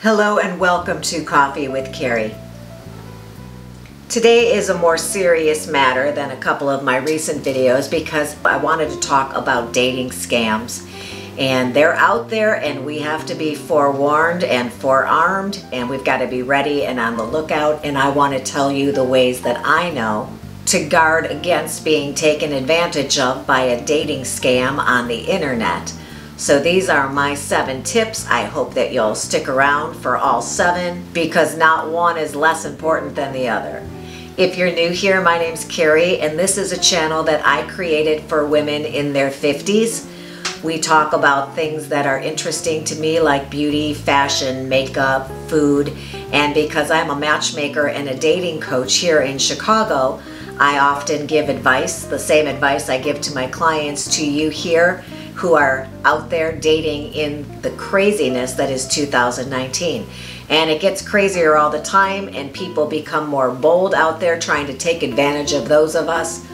Hello and welcome to Coffee with Carey. Today is a more serious matter than a couple of my recent videos because I wanted to talk about dating scams. And they're out there and we have to be forewarned and forearmed and we've got to be ready and on the lookout. And I want to tell you the ways that I know to guard against being taken advantage of by a dating scam on the internet. So these are my seven tips. I hope that you'll stick around for all seven because not one is less important than the other. If you're new here, my name's Carey and this is a channel that I created for women in their 50s. We talk about things that are interesting to me like beauty, fashion, makeup, food, and because I'm a matchmaker and a dating coach here in Chicago, I often give advice, the same advice I give to my clients to you here who are out there dating in the craziness that is 2019. And it gets crazier all the time, and people become more bold out there trying to take advantage of those of us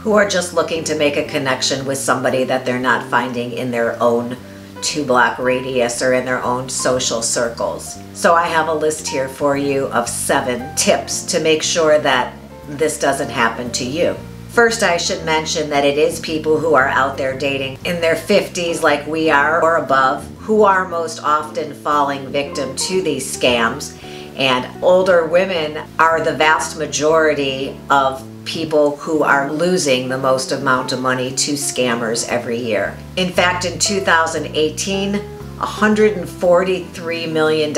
who are just looking to make a connection with somebody that they're not finding in their own two block radius or in their own social circles. So I have a list here for you of seven tips to make sure that this doesn't happen to you. First, I should mention that it is people who are out there dating in their 50s like we are or above who are most often falling victim to these scams. And older women are the vast majority of people who are losing the most amount of money to scammers every year. In fact, in 2018, $143 million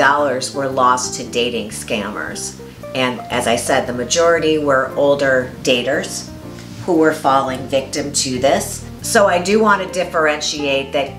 were lost to dating scammers. And as I said, the majority were older daters who were falling victim to this. So I do want to differentiate that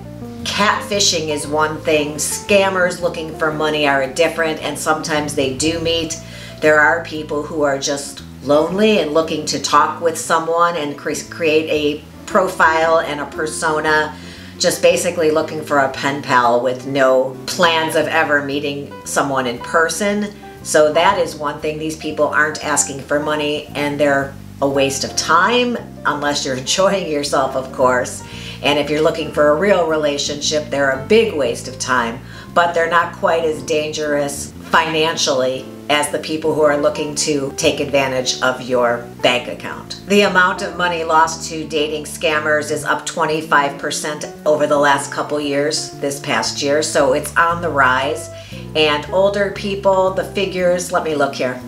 catfishing is one thing, scammers looking for money are different, and sometimes they do meet. There are people who are just lonely and looking to talk with someone and cre create a profile and a persona, just basically looking for a pen pal with no plans of ever meeting someone in person. So that is one thing. These people aren't asking for money and they're a waste of time unless you're enjoying yourself, of course. And if you're looking for a real relationship, they're a big waste of time, but they're not quite as dangerous financially as the people who are looking to take advantage of your bank account. The amount of money lost to dating scammers is up 25% over the last couple years, this past year, so it's on the rise. And older people, the figures, let me look here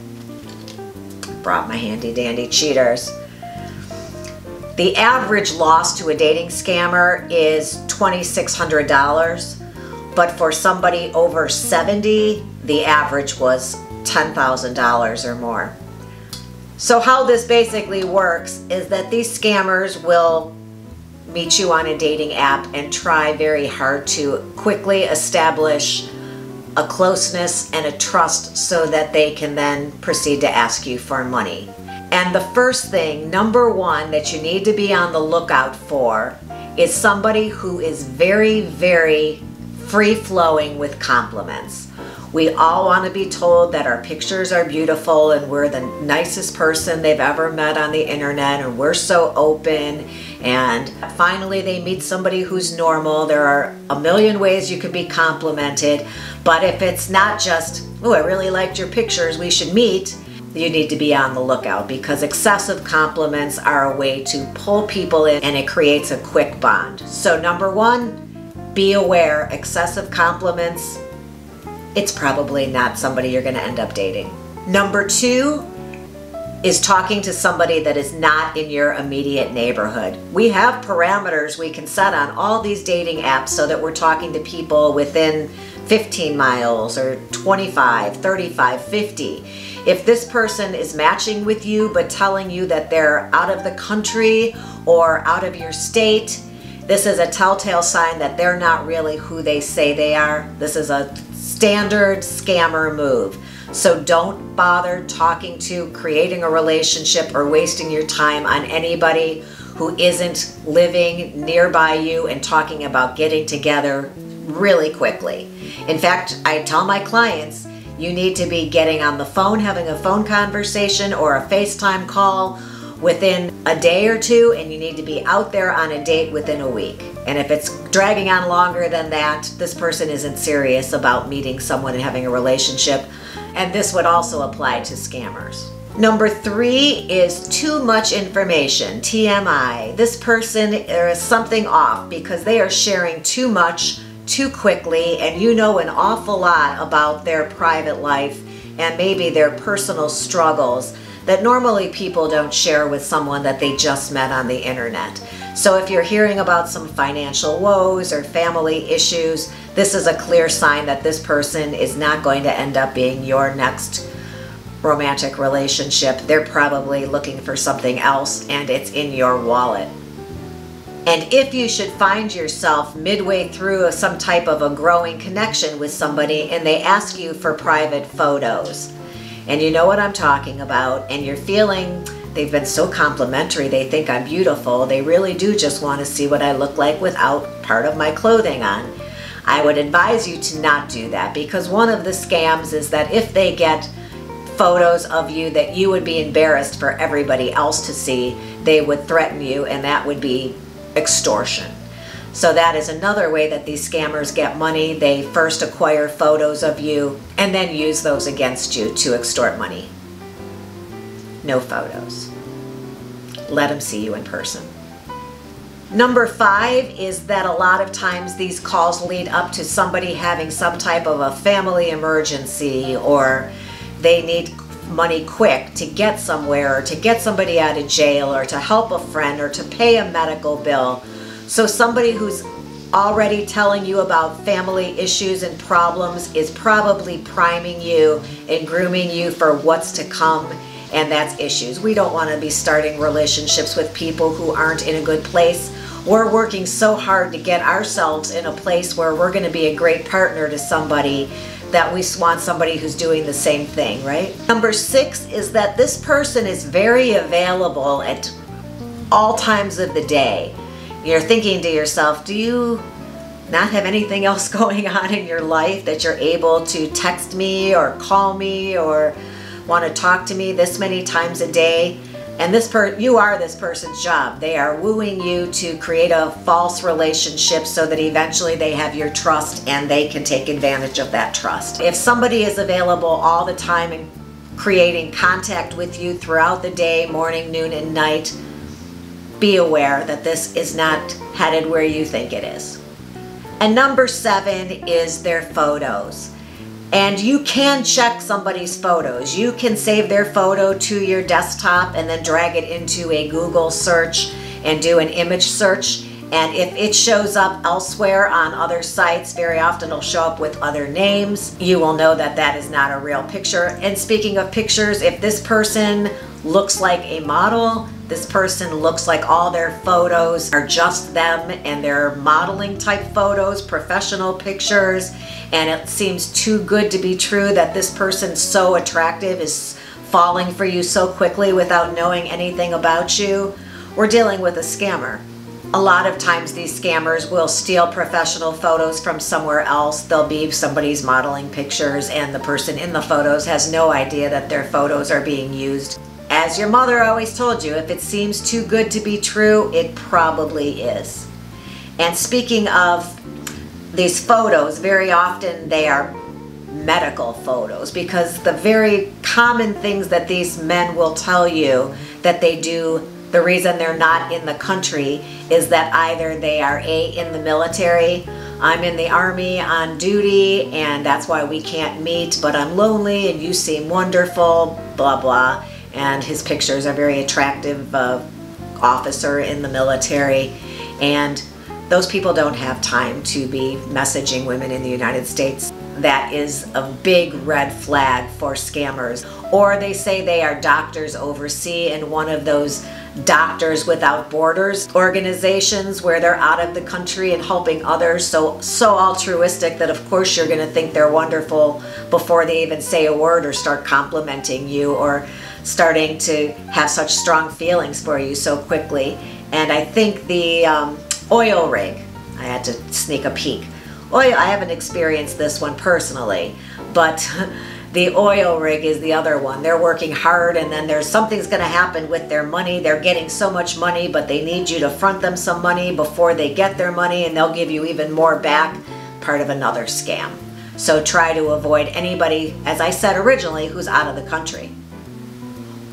brought my handy dandy cheaters. The average loss to a dating scammer is $2,600, but for somebody over 70, the average was $10,000 or more. So how this basically works is that these scammers will meet you on a dating app and try very hard to quickly establish a closeness and a trust so that they can then proceed to ask you for money. And the first thing, number one, that you need to be on the lookout for is somebody who is very, very free flowing with compliments. We all want to be told that our pictures are beautiful and we're the nicest person they've ever met on the internet and we're so open. And finally, they meet somebody who's normal. There are a million ways you could be complimented. But if it's not just, oh, I really liked your pictures, we should meet, you need to be on the lookout because excessive compliments are a way to pull people in and it creates a quick bond. So, number one, be aware excessive compliments it's probably not somebody you're going to end up dating. Number two is talking to somebody that is not in your immediate neighborhood. We have parameters we can set on all these dating apps so that we're talking to people within 15 miles or 25, 35, 50. If this person is matching with you but telling you that they're out of the country or out of your state, this is a telltale sign that they're not really who they say they are. This is a standard scammer move. So don't bother talking to, creating a relationship, or wasting your time on anybody who isn't living nearby you and talking about getting together really quickly. In fact, I tell my clients, you need to be getting on the phone, having a phone conversation or a FaceTime call within a day or two, and you need to be out there on a date within a week. And if it's dragging on longer than that, this person isn't serious about meeting someone and having a relationship. And this would also apply to scammers. Number three is too much information, TMI. This person, is something off because they are sharing too much too quickly, and you know an awful lot about their private life and maybe their personal struggles that normally people don't share with someone that they just met on the internet. So if you're hearing about some financial woes or family issues, this is a clear sign that this person is not going to end up being your next romantic relationship. They're probably looking for something else and it's in your wallet. And if you should find yourself midway through some type of a growing connection with somebody and they ask you for private photos, and you know what I'm talking about, and you're feeling they've been so complimentary, they think I'm beautiful, they really do just want to see what I look like without part of my clothing on. I would advise you to not do that because one of the scams is that if they get photos of you that you would be embarrassed for everybody else to see, they would threaten you and that would be extortion. So that is another way that these scammers get money. They first acquire photos of you and then use those against you to extort money. No photos. Let them see you in person. Number five is that a lot of times these calls lead up to somebody having some type of a family emergency or they need money quick to get somewhere or to get somebody out of jail or to help a friend or to pay a medical bill. So somebody who's already telling you about family issues and problems is probably priming you and grooming you for what's to come and that's issues. We don't want to be starting relationships with people who aren't in a good place. We're working so hard to get ourselves in a place where we're going to be a great partner to somebody that we want somebody who's doing the same thing, right? Number six is that this person is very available at all times of the day. You're thinking to yourself, do you not have anything else going on in your life that you're able to text me or call me or want to talk to me this many times a day? And this per you are this person's job. They are wooing you to create a false relationship so that eventually they have your trust and they can take advantage of that trust. If somebody is available all the time and creating contact with you throughout the day, morning, noon, and night, be aware that this is not headed where you think it is. And number seven is their photos. And you can check somebody's photos. You can save their photo to your desktop and then drag it into a Google search and do an image search. And if it shows up elsewhere on other sites, very often it'll show up with other names. You will know that that is not a real picture. And speaking of pictures, if this person looks like a model, this person looks like all their photos are just them and they're modeling type photos, professional pictures, and it seems too good to be true that this person so attractive is falling for you so quickly without knowing anything about you. We're dealing with a scammer. A lot of times these scammers will steal professional photos from somewhere else. They'll be somebody's modeling pictures and the person in the photos has no idea that their photos are being used as your mother always told you, if it seems too good to be true, it probably is. And speaking of these photos, very often they are medical photos because the very common things that these men will tell you that they do the reason they're not in the country is that either they are a in the military i'm in the army on duty and that's why we can't meet but i'm lonely and you seem wonderful blah blah and his pictures are very attractive uh, officer in the military and those people don't have time to be messaging women in the United States. That is a big red flag for scammers. Or they say they are doctors overseas in one of those Doctors Without Borders organizations where they're out of the country and helping others. So, so altruistic that of course you're going to think they're wonderful before they even say a word or start complimenting you or starting to have such strong feelings for you so quickly. And I think the um, oil rig, I had to sneak a peek. Oil, I haven't experienced this one personally, but The oil rig is the other one. They're working hard and then there's something's going to happen with their money. They're getting so much money, but they need you to front them some money before they get their money and they'll give you even more back. Part of another scam. So try to avoid anybody, as I said originally, who's out of the country.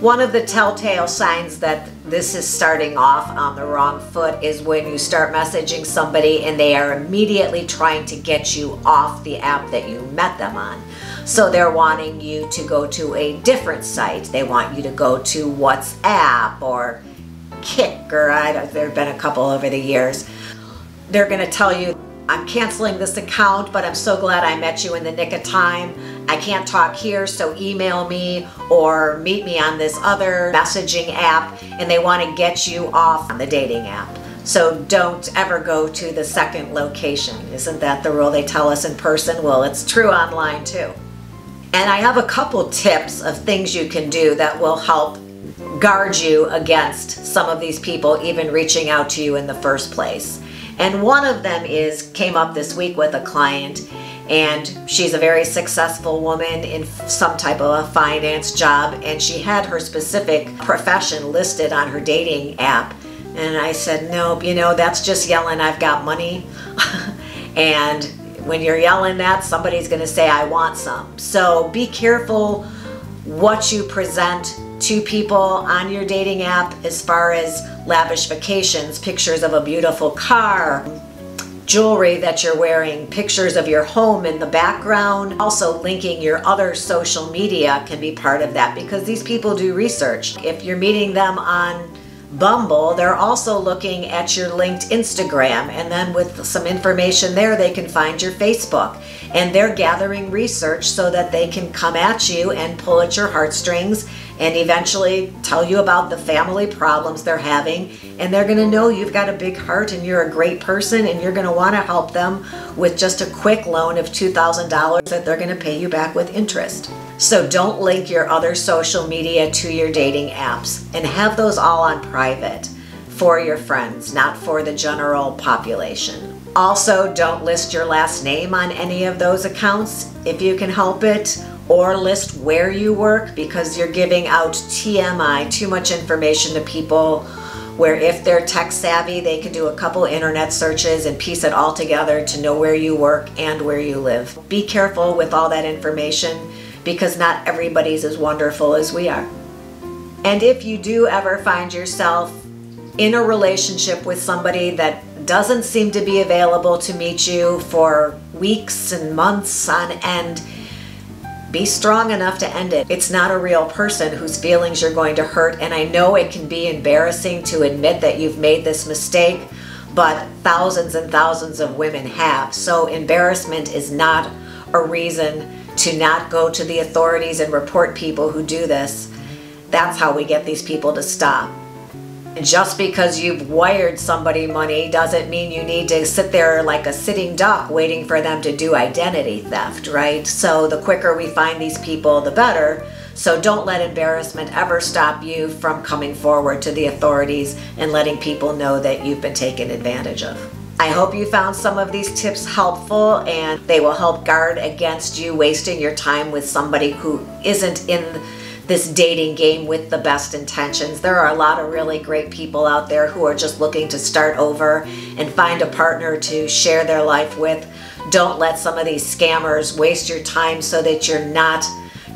One of the telltale signs that this is starting off on the wrong foot is when you start messaging somebody and they are immediately trying to get you off the app that you met them on. So they're wanting you to go to a different site. They want you to go to WhatsApp or Kik or I don't, there have been a couple over the years. They're going to tell you, I'm canceling this account, but I'm so glad I met you in the nick of time. I can't talk here, so email me or meet me on this other messaging app, and they want to get you off on the dating app. So don't ever go to the second location. Isn't that the rule they tell us in person? Well, it's true online too. And I have a couple tips of things you can do that will help guard you against some of these people even reaching out to you in the first place. And one of them is came up this week with a client and she's a very successful woman in some type of a finance job. And she had her specific profession listed on her dating app. And I said nope you know that's just yelling I've got money. And when you're yelling that, somebody's to say, I want some. So be careful what you present to people on your dating app as far as lavish vacations, pictures of a beautiful car, jewelry that you're wearing, pictures of your home in the background. Also linking your other social media can be part of that because these people do research. If you're meeting them on Bumble, they're also looking at your linked Instagram, and then with some information there, they can find your Facebook. And they're gathering research so that they can come at you and pull at your heartstrings and eventually tell you about the family problems they're having. And they're going to know you've got a big heart and you're a great person, and you're going to want to help them with just a quick loan of $2,000 that they're going to pay you back with interest. So don't link your other social media to your dating apps and have those all on private for your friends, not for the general population. Also, don't list your last name on any of those accounts if you can help it, or list where you work because you're giving out TMI, too much information to people where if they're tech savvy, they can do a couple internet searches and piece it all together to know where you work and where you live. Be careful with all that information because not everybody's as wonderful as we are. And if you do ever find yourself in a relationship with somebody that doesn't seem to be available to meet you for weeks and months on end, be strong enough to end it. It's not a real person whose feelings you're going to hurt. And I know it can be embarrassing to admit that you've made this mistake, but thousands and thousands of women have. So embarrassment is not a reason to not go to the authorities and report people who do this. That's how we get these people to stop. Just because you've wired somebody money doesn't mean you need to sit there like a sitting duck waiting for them to do identity theft, right? So the quicker we find these people, the better. So don't let embarrassment ever stop you from coming forward to the authorities and letting people know that you've been taken advantage of. I hope you found some of these tips helpful and they will help guard against you wasting your time with somebody who isn't in this dating game with the best intentions. There are a lot of really great people out there who are just looking to start over and find a partner to share their life with. Don't let some of these scammers waste your time so that you're not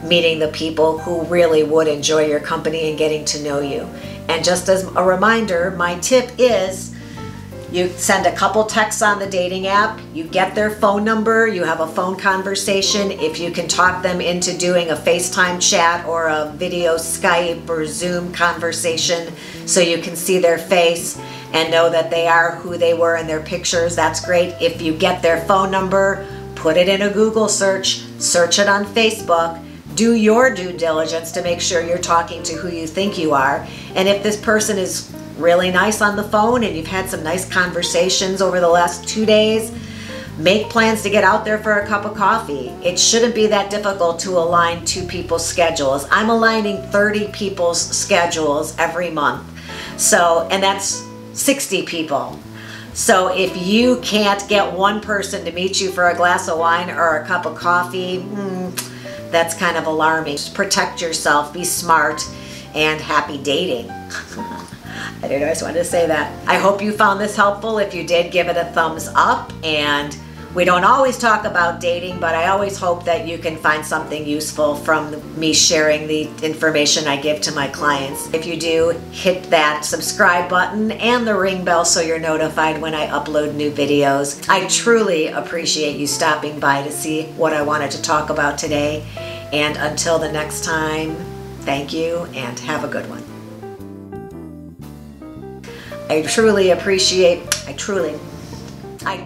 meeting the people who really would enjoy your company and getting to know you. And just as a reminder, my tip is you send a couple texts on the dating app, you get their phone number, you have a phone conversation. If you can talk them into doing a FaceTime chat or a video Skype or Zoom conversation so you can see their face and know that they are who they were in their pictures, that's great. If you get their phone number, put it in a Google search, search it on Facebook, do your due diligence to make sure you're talking to who you think you are. And if this person is really nice on the phone and you've had some nice conversations over the last two days, make plans to get out there for a cup of coffee. It shouldn't be that difficult to align two people's schedules. I'm aligning 30 people's schedules every month. So, and that's 60 people. So if you can't get one person to meet you for a glass of wine or a cup of coffee, hmm, that's kind of alarming. Just protect yourself, be smart, and happy dating. I didn't just wanted to say that. I hope you found this helpful. If you did, give it a thumbs up. And we don't always talk about dating, but I always hope that you can find something useful from me sharing the information I give to my clients. If you do, hit that subscribe button and the ring bell so you're notified when I upload new videos. I truly appreciate you stopping by to see what I wanted to talk about today. And until the next time, thank you and have a good one. I truly appreciate, I truly, I.